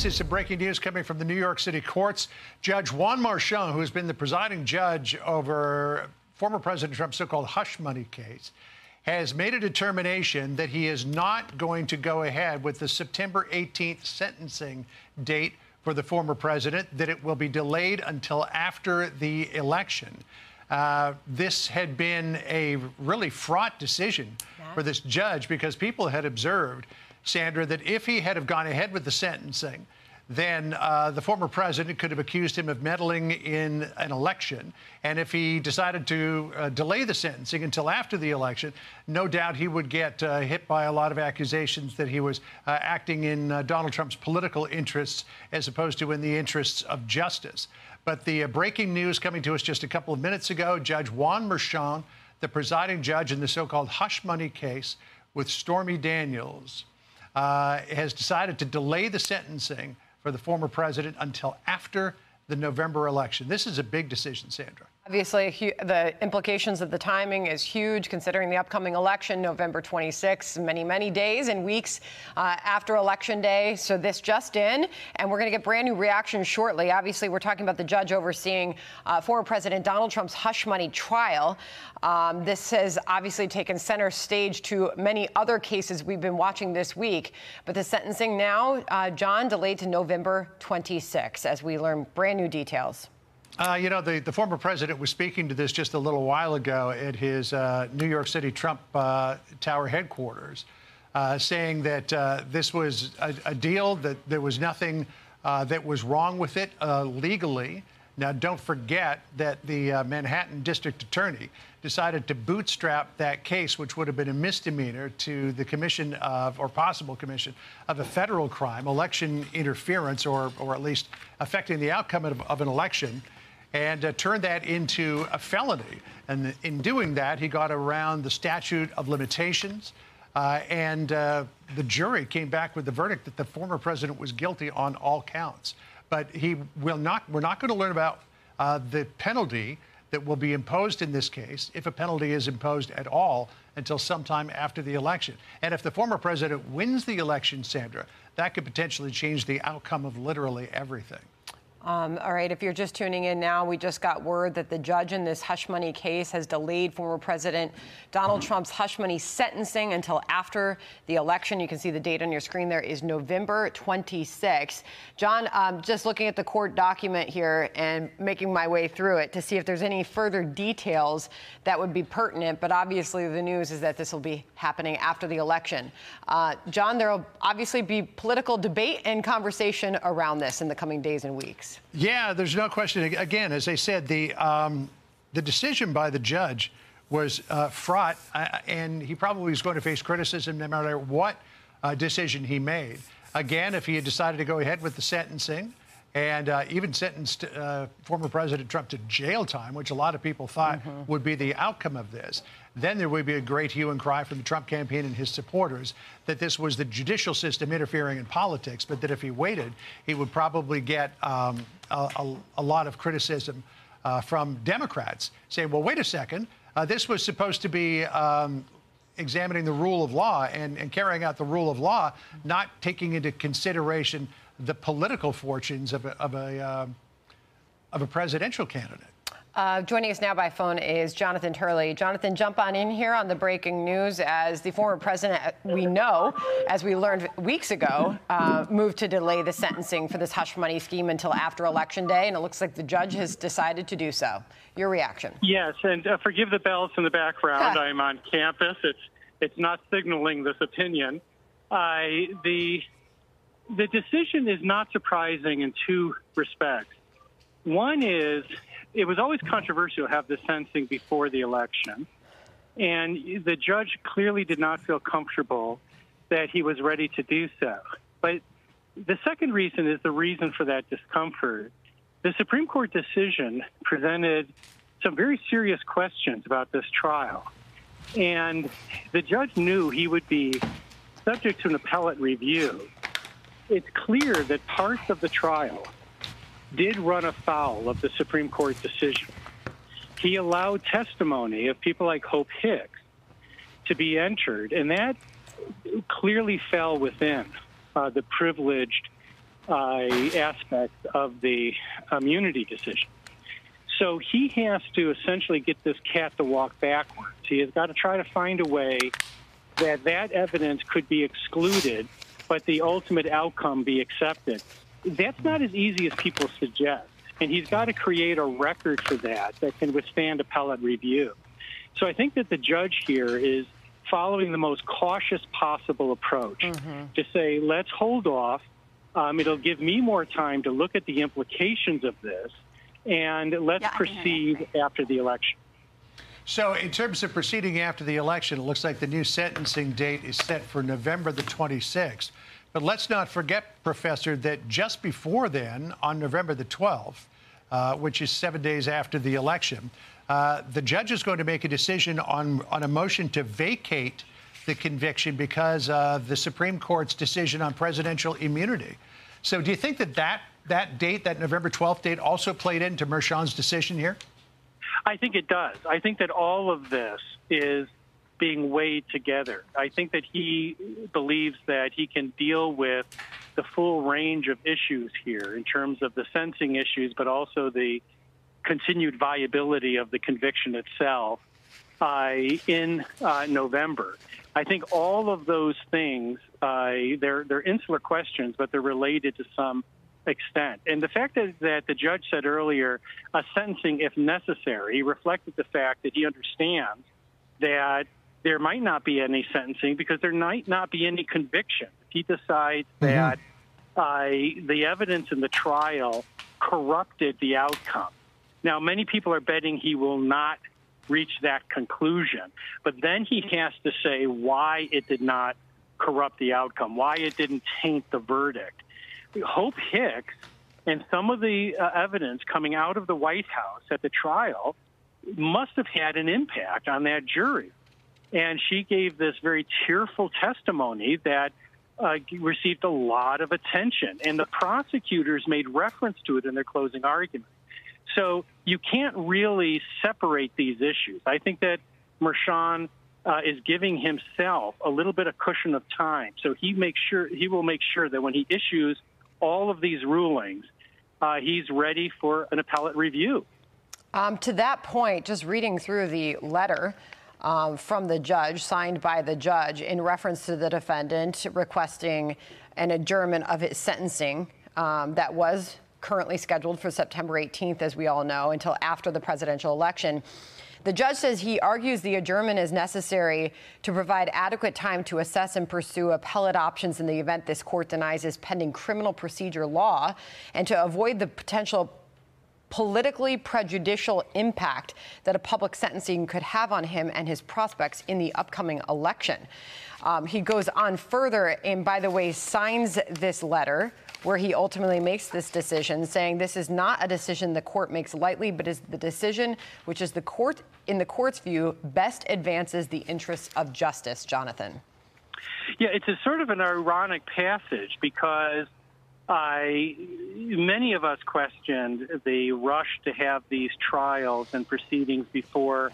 This is some breaking news coming from the New York City courts. Judge Juan Merchan, who has been the presiding judge over former President Trump's so called hush money case, has made a determination that he is not going to go ahead with the September 18th sentencing date for the former president, that it will be delayed until after the election. Uh, this had been a really fraught decision yeah. for this judge because people had observed Sandra, that if he had have gone ahead with the sentencing, then uh, the former president could have accused him of meddling in an election. And if he decided to uh, delay the sentencing until after the election, no doubt he would get uh, hit by a lot of accusations that he was uh, acting in uh, Donald Trump's political interests as opposed to in the interests of justice. But the uh, breaking news coming to us just a couple of minutes ago Judge Juan Merchan, the presiding judge in the so called hush money case with Stormy Daniels, uh, has decided to delay the sentencing for the former president until after the November election. This is a big decision, Sandra. Obviously, the implications of the timing is huge, considering the upcoming election, November 26, many, many days and weeks uh, after Election Day. So this just in, and we're going to get brand new reactions shortly. Obviously, we're talking about the judge overseeing uh, former President Donald Trump's hush money trial. Um, this has obviously taken center stage to many other cases we've been watching this week. But the sentencing now, uh, John, delayed to November 26, as we learn brand new details. Uh, you know, the, the former president was speaking to this just a little while ago at his uh, New York City Trump uh, Tower headquarters, uh, saying that uh, this was a, a, deal, that there was nothing uh, that was wrong with it legally. Now, don't forget that the Manhattan district attorney decided to bootstrap that case, which would have been a misdemeanor, to the commission of, or possible commission of a federal crime, election interference, or, or at least affecting the outcome of, of an election and uh, turned that into a felony. And in doing that, he got around the statute of limitations. Uh, and uh, the jury came back with the verdict that the former president was guilty on all counts. But he will not. We're not going to learn about uh, the penalty that will be imposed in this case, if a penalty is imposed at all, until sometime after the election. And if the former president wins the election, Sandra, that could potentially change the outcome of literally everything. Um, all right, if you're just tuning in now, we just got word that the judge in this hush money case has delayed former President Donald Trump's hush money sentencing until after the election. You can see the date on your screen there is November 26. John, um, just looking at the court document here and making my way through it to see if there's any further details that would be pertinent. But obviously, the news is that this will be happening after the election. Uh, John, there will obviously be political debate and conversation around this in the coming days and weeks. Yeah, there's no question. Again, as I said, the um, the decision by the judge was uh, fraught, uh, and he probably was going to face criticism no matter what uh, decision he made. Again, if he had decided to go ahead with the sentencing and uh, even sentenced uh, former President Trump to jail time, which a lot of people thought mm -hmm. would be the outcome of this, then there would be a great hue and cry from the Trump campaign and his supporters that this was the judicial system interfering in politics, but that if he waited, he would probably get um, a, a, a, lot of criticism uh, from Democrats saying, well, wait a second, uh, this was supposed to be. Um, examining the rule of law and, and carrying out the rule of law, not taking into consideration the political fortunes of a, of a, uh, of a presidential candidate. Uh, joining us now by phone is Jonathan Turley. Jonathan, jump on in here on the breaking news as the former president, we know, as we learned weeks ago, uh, moved to delay the sentencing for this hush money scheme until after Election Day, and it looks like the judge has decided to do so. Your reaction? Yes, and uh, forgive the bells in the background. I'm on campus. It's it's not signaling this opinion. I the the decision is not surprising in two respects. One is it was always controversial to have the sentencing before the election. And the judge clearly did not feel comfortable that he was ready to do so. But the second reason is the reason for that discomfort. The Supreme Court decision presented some very serious questions about this trial. And the judge knew he would be subject to an appellate review. It's clear that parts of the trial did run afoul of the Supreme Court decision. He allowed testimony of people like Hope Hicks to be entered, and that clearly fell within uh, the privileged uh, aspects of the immunity decision. So he has to essentially get this cat to walk backwards. He has got to try to find a way that that evidence could be excluded, but the ultimate outcome be accepted. That's not as easy as people suggest. And he's got to create a record for that that can withstand appellate review. So I think that the judge here is following the most cautious possible approach mm-hmm. to say, let's hold off. Um, it'll give me more time to look at the implications of this, and let's yeah, proceed after the election. So, in terms of proceeding after the election, it looks like the new sentencing date is set for November the 26th. But let's not forget, Professor, that just before then, on November the 12th, uh, which is seven days after the election, uh, the judge is going to make a decision on, on a motion to vacate the conviction because of the Supreme Court's decision on presidential immunity. So, do you think that that, that date, that November 12th date, also played into Merchan's decision here? I think it does. I think that all of this is being weighed together. I think that he believes that he can deal with the full range of issues here in terms of the sensing issues, but also the continued viability of the conviction itself uh, in uh, November. I think all of those things, uh, they're, they're insular questions, but they're related to some extent. And the fact is that the judge said earlier, a sentencing if necessary, reflected the fact that he understands that there might not be any sentencing because there might not be any conviction. If he decides mm-hmm. that uh, the evidence in the trial corrupted the outcome. Now, many people are betting he will not reach that conclusion, but then he has to say why it did not corrupt the outcome, why it didn't taint the verdict. Hope Hicks and some of the uh, evidence coming out of the White House at the trial must have had an impact on that jury. And she gave this very tearful testimony that uh, received a lot of attention. And the prosecutors made reference to it in their closing argument. So you can't really separate these issues. I think that Merchan uh, is giving himself a little bit of cushion of time. So he makes sure he will make sure that when he issues all of these rulings, uh, he's ready for an appellate review. Um, to that point, just reading through the letter um, from the judge, signed by the judge, in reference to the defendant requesting an adjournment of his sentencing um, that was currently scheduled for September 18th, as we all know, until after the presidential election. The judge says he argues the adjournment is necessary to provide adequate time to assess and pursue appellate options in the event this court denies his pending criminal procedure law and to avoid the potential politically prejudicial impact that a public sentencing could have on him and his prospects in the upcoming election. Um, he goes on further and, by the way, signs this letter where he ultimately makes this decision, saying this is not a decision the court makes lightly, but is the decision which is the court, in the court's view, best advances the interests of justice. Jonathan. Yeah, it's a sort of an ironic passage because I, many of us questioned the rush to have these trials and proceedings before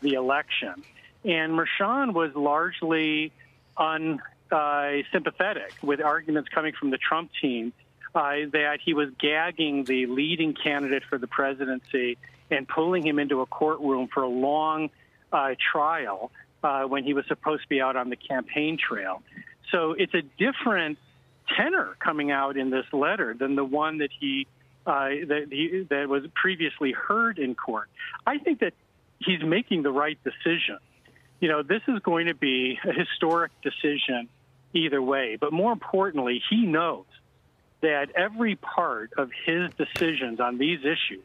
the election. And Merchan was largely un, uh, sympathetic with arguments coming from the Trump team uh, that he was gagging the leading candidate for the presidency and pulling him into a courtroom for a long uh, trial uh, when he was supposed to be out on the campaign trail. So it's a different tenor coming out in this letter than the one that he uh, that he, that was previously heard in court. I think that he's making the right decision. You know, this is going to be a historic decision either way. But more importantly, he knows that every part of his decisions on these issues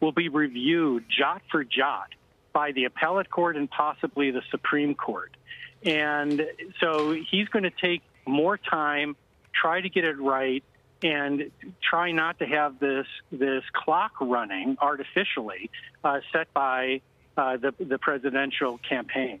will be reviewed jot for jot by the appellate court and possibly the Supreme Court. And so he's going to take more time, try to get it right, and try not to have this this clock running artificially uh, set by uh, the the presidential campaign.